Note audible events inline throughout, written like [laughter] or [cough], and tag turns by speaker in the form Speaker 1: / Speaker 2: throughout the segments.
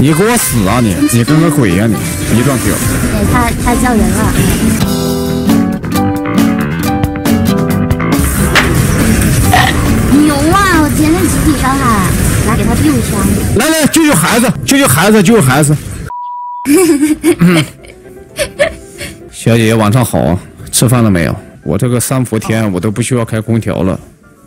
Speaker 1: 你给我死啊你！你跟个鬼呀你！一段 Q。
Speaker 2: 对他，他叫人了。牛啊！我今天集体伤害，来给他丢一枪。
Speaker 1: 来来，救救孩子！救救孩子！救救孩子！[laughs] 小姐姐晚上好，吃饭了没有？我这个三伏天，我都不需要开空调了。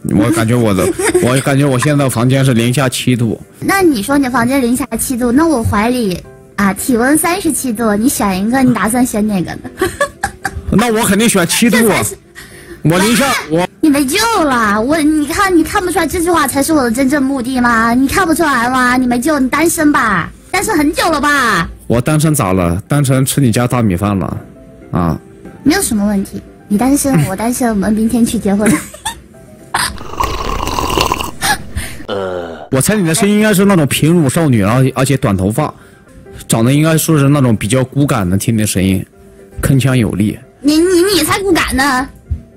Speaker 1: 我感觉我的，[laughs] 我感觉我现在房间是零下七度。
Speaker 2: 那你说你房间零下七度，那我怀里啊体温三十七度，你选一个，你打算选哪个呢？[laughs]
Speaker 1: 那我肯定选七度。啊。我零下我
Speaker 2: 你没救了，我你看你看不出来这句话才是我的真正目的吗？你看不出来吗？你没救，你单身吧？单身很久了吧？
Speaker 1: 我单身咋了？单身吃你家大米饭了，啊？
Speaker 2: 没有什么问题，你单身我单身，我们明天去结婚。
Speaker 1: 呃，我猜你的声音应该是那种平乳少女，然后而且短头发，长得应该说是那种比较骨感的，听你的声音，铿锵有力。
Speaker 2: 你你你才骨感呢！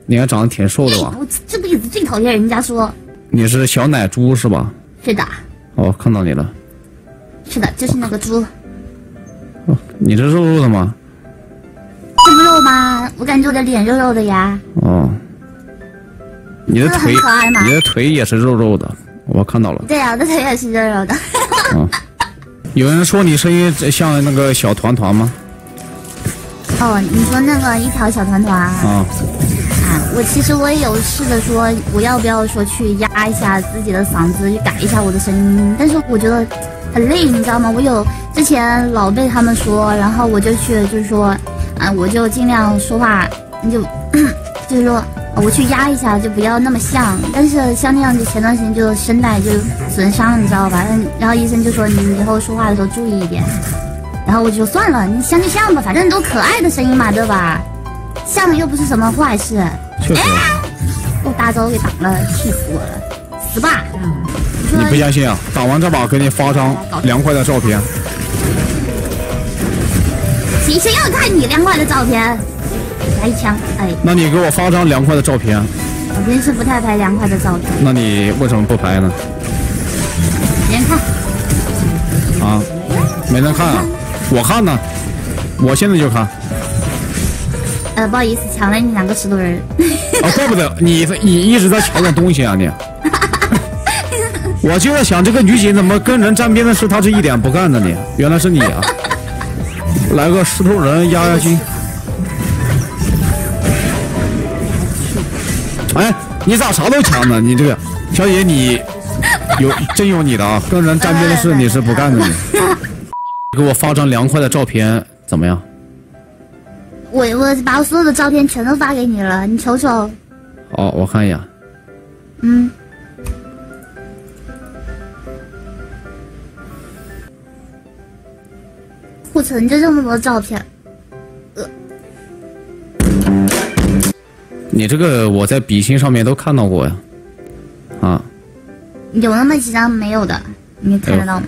Speaker 1: 你还长得挺瘦的吧？
Speaker 2: 我这辈子最讨厌人家说
Speaker 1: 你是小奶猪是吧？
Speaker 2: 是的。
Speaker 1: 哦，看到你了。
Speaker 2: 是的，就是那个猪。
Speaker 1: 哦，你这肉肉的吗？
Speaker 2: 这不肉吗？我感觉我的脸肉肉的呀。
Speaker 1: 哦。你的腿，你的腿也是肉肉的。我看到了，
Speaker 2: 对呀，这腿也是肉肉的。
Speaker 1: 嗯，有人说你声音像那个小团团吗？
Speaker 2: 哦，你说那个一条小团团啊？啊，我其实我也有试着说，我要不要说去压一下自己的嗓子，去改一下我的声音，但是我觉得很累，你知道吗？我有之前老被他们说，然后我就去就是说，啊，我就尽量说话，你就 [coughs] 就是说。我去压一下，就不要那么像。但是像那样子，前段时间就声带就损伤，你知道吧？然后医生就说你以后说话的时候注意一点。然后我就说算了，你像就像吧，反正都可爱的声音嘛，对吧？像又不是什么坏事。
Speaker 1: 确实。
Speaker 2: 我大招给挡了，气死我了！死吧！
Speaker 1: 你不相信啊？打完这把给你发张凉快的照片。
Speaker 2: 谁谁要看你凉快的照片？来一枪，哎，
Speaker 1: 那你给我发张凉快的照片。
Speaker 2: 我平时不太拍凉快的照片。
Speaker 1: 那你为什么不拍呢？
Speaker 2: 没人看。
Speaker 1: 啊？没人看啊？我看呢，我现在就看。
Speaker 2: 呃，不好意思，抢了你两个石头人。
Speaker 1: 啊，怪不得你你一直在抢点东西啊你。我就在想这个女警怎么跟人沾边的事，她是一点不干的你，原来是你啊！来个石头人压压惊。哎，你咋啥都抢呢？你这个小野，你有 [laughs] 真有你的啊！跟人沾边的事你是不干的。你 [laughs] 给我发张凉快的照片，怎么样？
Speaker 2: 我我把我所有的照片全都发给你了，你瞅瞅。
Speaker 1: 好，我看一眼。
Speaker 2: 嗯。库存就这么多照片。
Speaker 1: 你这个我在比心上面都看到过呀，啊，
Speaker 2: 有那么几张没有的，你看得到吗？